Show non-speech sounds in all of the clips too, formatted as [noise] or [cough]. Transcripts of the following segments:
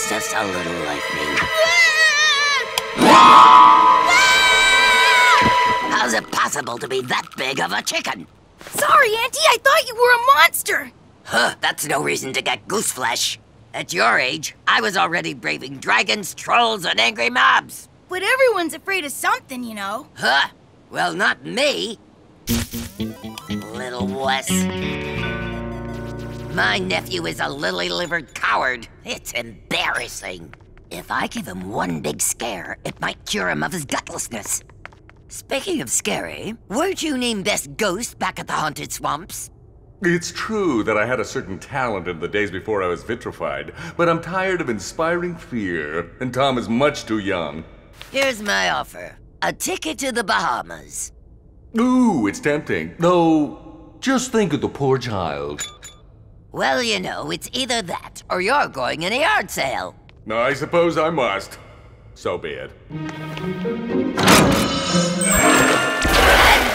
It's just a little lightning. [laughs] How's it possible to be that big of a chicken? Sorry, Auntie, I thought you were a monster. Huh, that's no reason to get goose flesh. At your age, I was already braving dragons, trolls, and angry mobs. But everyone's afraid of something, you know. Huh? Well, not me. Little Wes. My nephew is a lily-livered coward. It's embarrassing. If I give him one big scare, it might cure him of his gutlessness. Speaking of scary, weren't you named Best Ghost back at the Haunted Swamps? It's true that I had a certain talent in the days before I was vitrified, but I'm tired of inspiring fear, and Tom is much too young. Here's my offer. A ticket to the Bahamas. Ooh, it's tempting. Though, just think of the poor child. Well, you know, it's either that or you're going in a yard sale. I suppose I must. So be it. And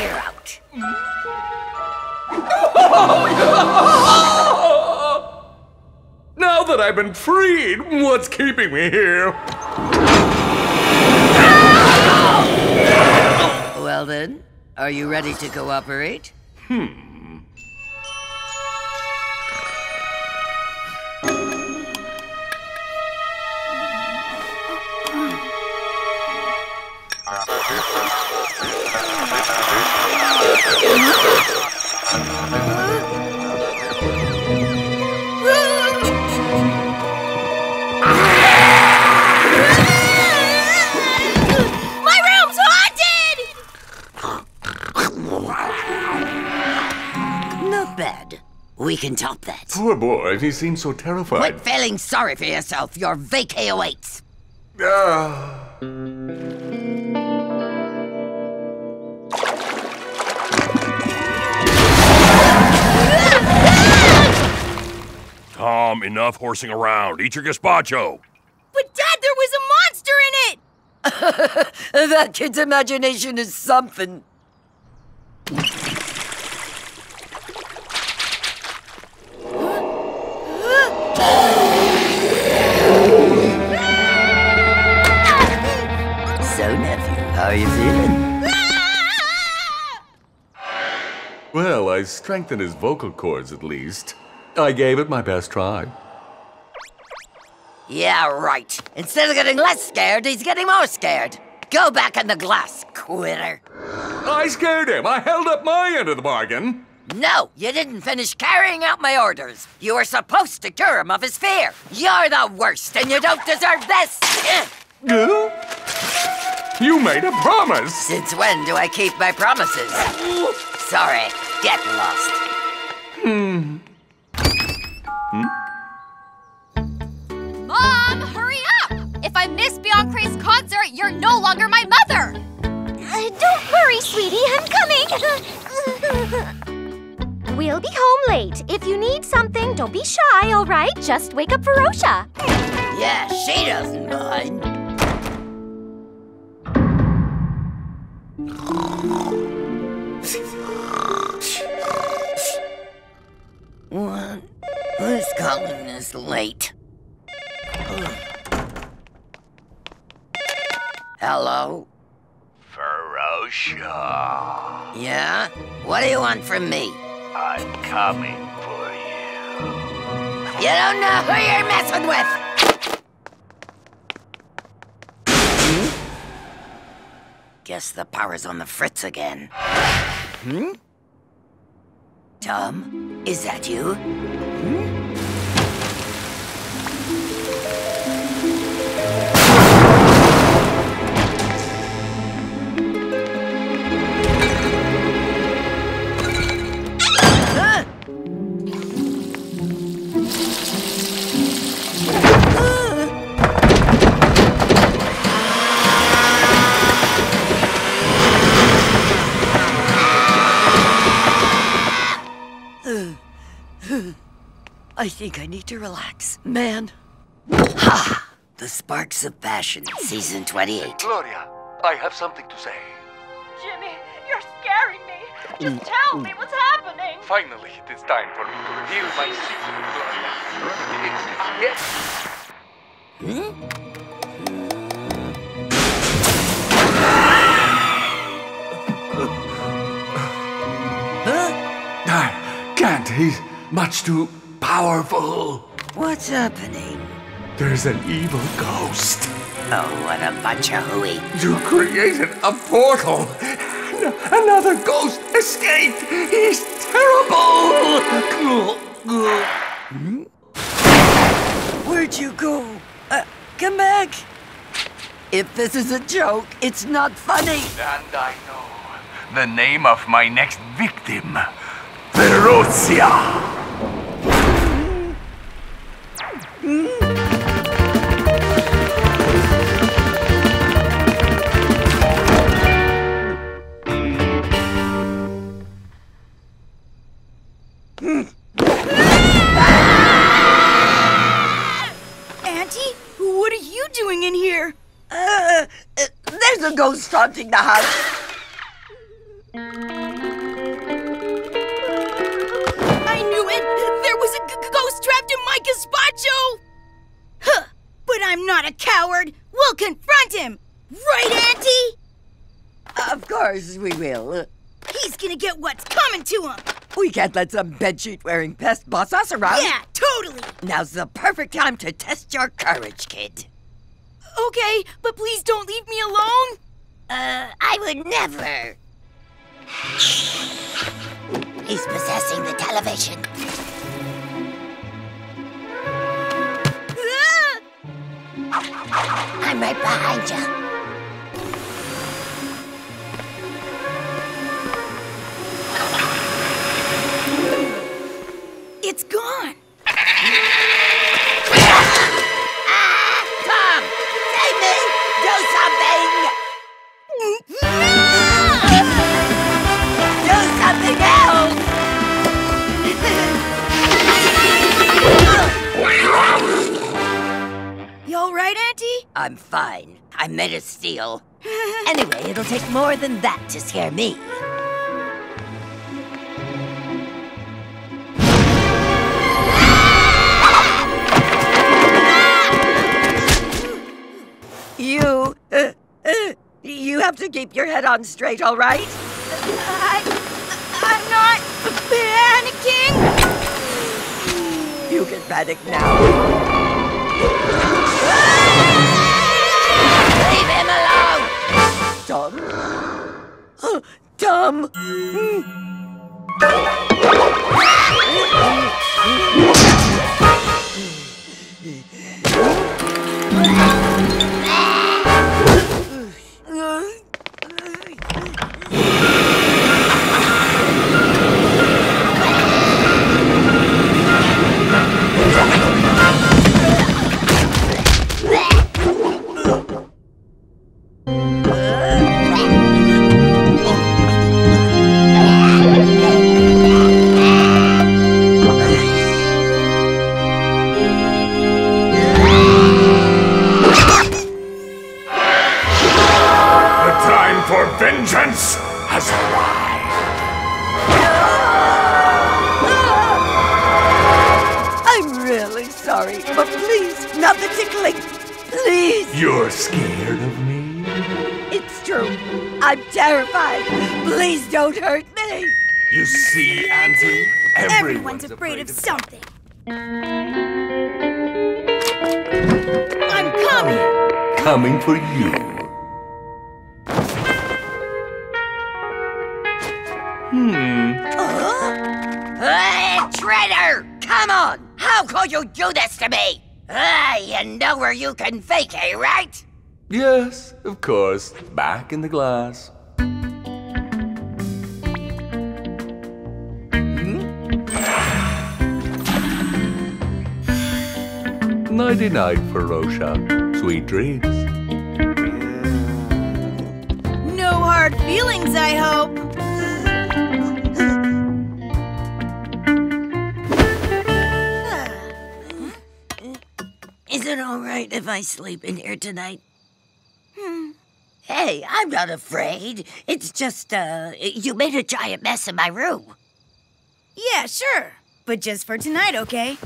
you're out. [laughs] Now that I've been freed, what's keeping me here? Well then, are you ready to cooperate? My We can top that. Poor boy, he seems so terrified. Quit feeling sorry for yourself. Your vacay awaits. Ah. Tom, enough horsing around. Eat your gazpacho. But Dad, there was a monster in it! [laughs] that kid's imagination is something. So, nephew, how are you feeling? Well, I strengthened his vocal cords at least. I gave it my best try. Yeah, right. Instead of getting less scared, he's getting more scared. Go back in the glass, quitter. I scared him. I held up my end of the bargain. No, you didn't finish carrying out my orders. You were supposed to cure him of his fear. You're the worst, and you don't deserve this. You made a promise. Since when do I keep my promises? Sorry, get lost. Hmm. Mom, hurry up! If I miss Biancre's concert, you're no longer my mother! Uh, don't worry, sweetie, I'm coming. [laughs] we'll be home late. If you need something, don't be shy, all right? Just wake up Ferocia. Yeah, she doesn't mind. Calling late? Hello? Ferocia, Yeah? What do you want from me? I'm coming for you. You don't know who you're messing with! Hmm? Guess the power's on the fritz again. Hmm? Tom, is that you? Hmm? I think I need to relax, man. Ha! The Sparks of Passion, Season 28. Gloria, I have something to say. Jimmy, you're scaring me. Just mm. tell me mm. what's happening. Finally, it is time for me to reveal my secret, Gloria. Yes. I ah, can't. He's much too powerful. What's happening? There's an evil ghost. Oh, what a bunch of hooey. You created a portal. Another ghost escaped. He's terrible. Where'd you go? Uh, come back. If this is a joke, it's not funny. And I know the name of my next victim Ferocia. Auntie, what are you doing in here? Uh, uh, there's a ghost haunting the house. Not a coward! We'll confront him! Right, Auntie? Of course we will. He's gonna get what's coming to him! We can't let some bedsheet wearing pest boss us around. Yeah, totally! Now's the perfect time to test your courage, kid. Okay, but please don't leave me alone! Uh, I would never. He's possessing the television. I'm right behind you. I'm fine. I made a steal. Anyway, it'll take more than that to scare me. You, uh, uh, you have to keep your head on straight, all right? I. I'm not panicking! You can panic now. Leave him alone! Tom? Uh, Tom? For vengeance has arrived. I'm really sorry, but please, not the tickling. Please. You're scared of me? It's true. I'm terrified. Please don't hurt me. You see, Auntie? Everyone's afraid of something. I'm coming! Coming for you. Hey, traitor! Come on! How could you do this to me? Ah, you know where you can vacate, right? Yes, of course. Back in the glass. Nighty night, Ferocia. Sweet dreams. No hard feelings, I hope. It all right if I sleep in here tonight? Hmm. Hey, I'm not afraid. It's just, uh, you made a giant mess in my room. Yeah, sure. But just for tonight, okay?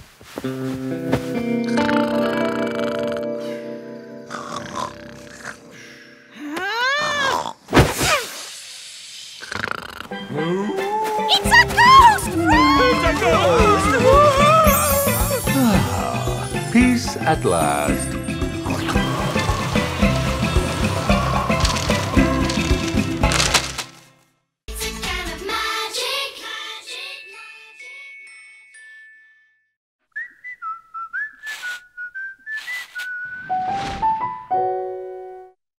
peace at last.